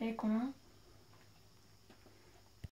Et combien